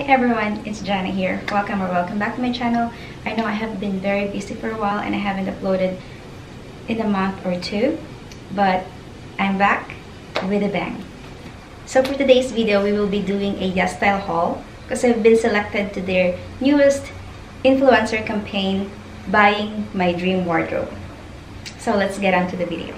Hi everyone, it's Johnna here. Welcome or welcome back to my channel. I know I have been very busy for a while and I haven't uploaded in a month or two, but I'm back with a bang. So for today's video, we will be doing a YesStyle haul because I've been selected to their newest influencer campaign, Buying My Dream Wardrobe. So let's get on to the video.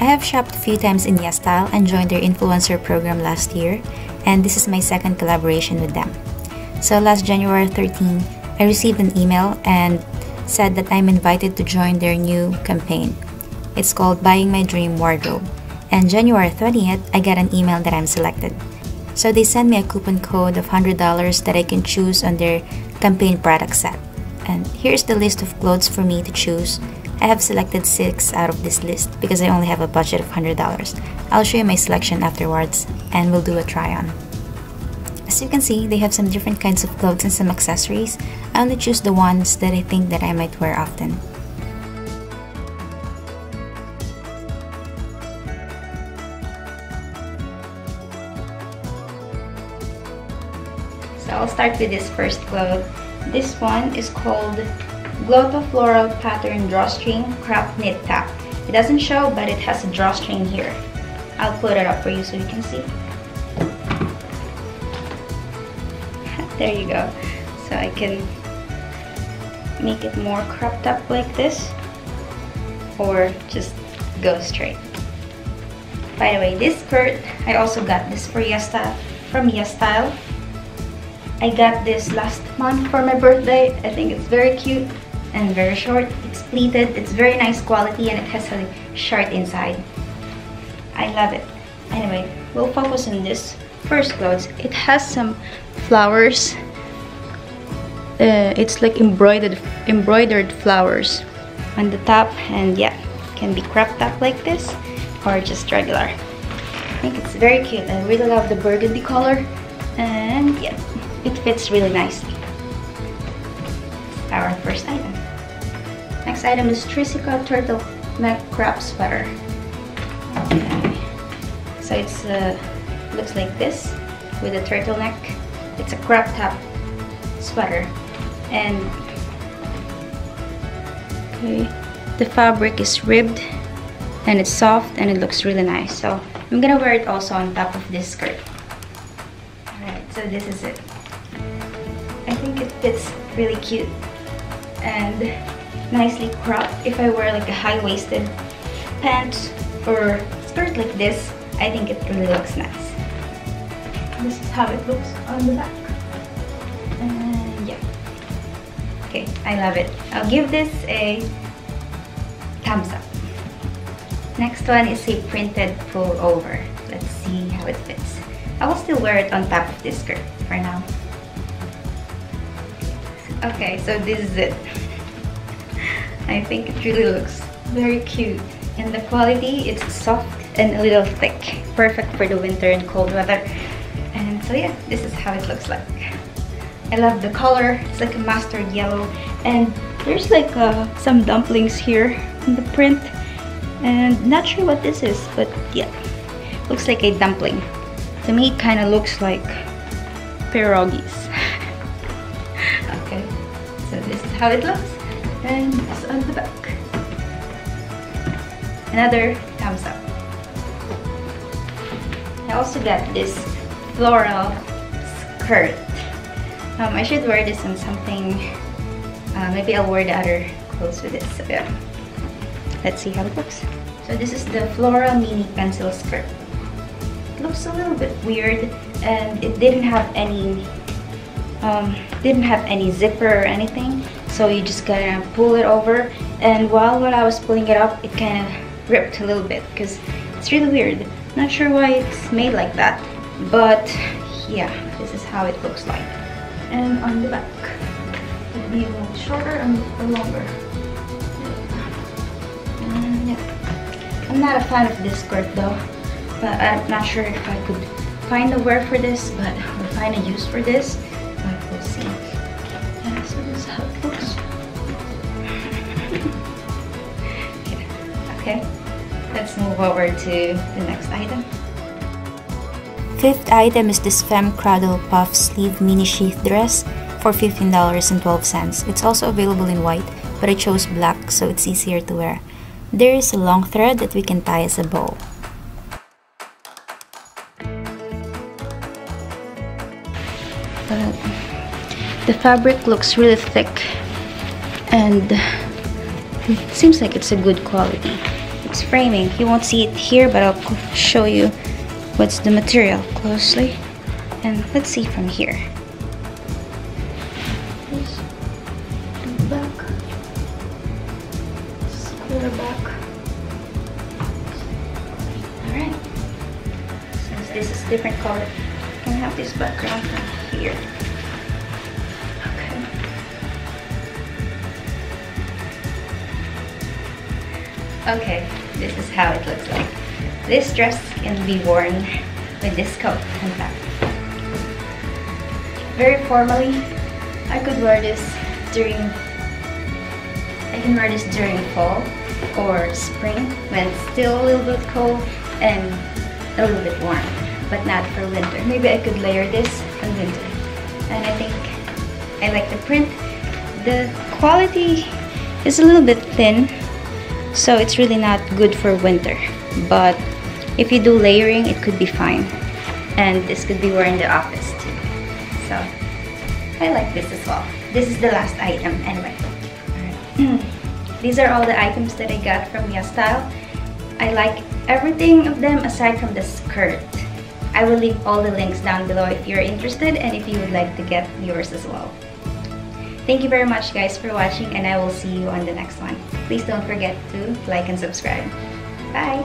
I have shopped a few times in YesStyle and joined their influencer program last year, and this is my second collaboration with them. So last January 13, I received an email and said that I'm invited to join their new campaign. It's called Buying My Dream Wardrobe. And January 20th, I got an email that I'm selected. So they sent me a coupon code of $100 that I can choose on their campaign product set. And here's the list of clothes for me to choose I have selected 6 out of this list because I only have a budget of $100. I'll show you my selection afterwards and we'll do a try on. As you can see, they have some different kinds of clothes and some accessories. I only choose the ones that I think that I might wear often. So I'll start with this first cloth. This one is called Glotto Floral Pattern Drawstring Crop Knit Top. It doesn't show, but it has a drawstring here. I'll put it up for you so you can see. there you go. So I can make it more cropped up like this or just go straight. By the way, this skirt, I also got this for YesStyle, from YesStyle. I got this last month for my birthday. I think it's very cute and very short. It's pleated, it's very nice quality and it has a shirt inside. I love it. Anyway, we'll focus on this first clothes. It has some flowers. Uh, it's like embroidered embroidered flowers on the top and yeah, can be cropped up like this or just regular. I think it's very cute. I really love the burgundy color and yeah, it fits really nicely our first item. Next item is Trisica turtleneck crop sweater. Okay. So it's uh, looks like this with a turtleneck. It's a crop top sweater and okay the fabric is ribbed and it's soft and it looks really nice so I'm gonna wear it also on top of this skirt alright so this is it I think it fits really cute and nicely cropped. If I wear like a high-waisted pants or skirt like this, I think it really looks nice. This is how it looks on the back. And yeah. Okay, I love it. I'll give this a thumbs up. Next one is a printed pullover. Let's see how it fits. I will still wear it on top of this skirt for now. Okay, so this is it. I think it really looks very cute. And the quality, it's soft and a little thick. Perfect for the winter and cold weather. And so yeah, this is how it looks like. I love the color. It's like a mustard yellow. And there's like uh, some dumplings here in the print. And not sure what this is, but yeah. Looks like a dumpling. To me, it kind of looks like pierogies. how it looks. And this on the back. Another thumbs up. I also got this floral skirt. Um, I should wear this on something, uh, maybe I'll wear the other clothes with it. So yeah, let's see how it looks. So this is the floral mini pencil skirt. It looks a little bit weird and it didn't have any um, didn't have any zipper or anything so you just gotta pull it over. And while when I was pulling it up it kind of ripped a little bit because it's really weird. Not sure why it's made like that but yeah this is how it looks like. And on the back. It'd be a little shorter and longer. And yeah. I'm not a fan of this skirt though but I'm not sure if I could find a wear for this but or find a use for this Okay, let's move over to the next item. Fifth item is this Femme Cradle Puff Sleeve Mini Sheath Dress for $15.12. It's also available in white, but I chose black so it's easier to wear. There is a long thread that we can tie as a bow. But the fabric looks really thick and it seems like it's a good quality. It's framing. You won't see it here, but I'll show you what's the material closely. And let's see from here. back. Square back. Alright. Since this is different color, I can have this background from here. Okay, this is how it looks like. This dress can be worn with this coat and top. Very formally, I could wear this during I can wear this during fall or spring when it's still a little bit cold and a little bit warm, but not for winter. Maybe I could layer this in winter. And I think I like the print. The quality is a little bit thin so it's really not good for winter. But if you do layering it could be fine. And this could be worn in the office too. So I like this as well. This is the last item anyway. These are all the items that I got from YesStyle I like everything of them aside from the skirt. I will leave all the links down below if you're interested and if you would like to get yours as well Thank you very much guys for watching and I will see you on the next one. Please don't forget to like and subscribe. Bye!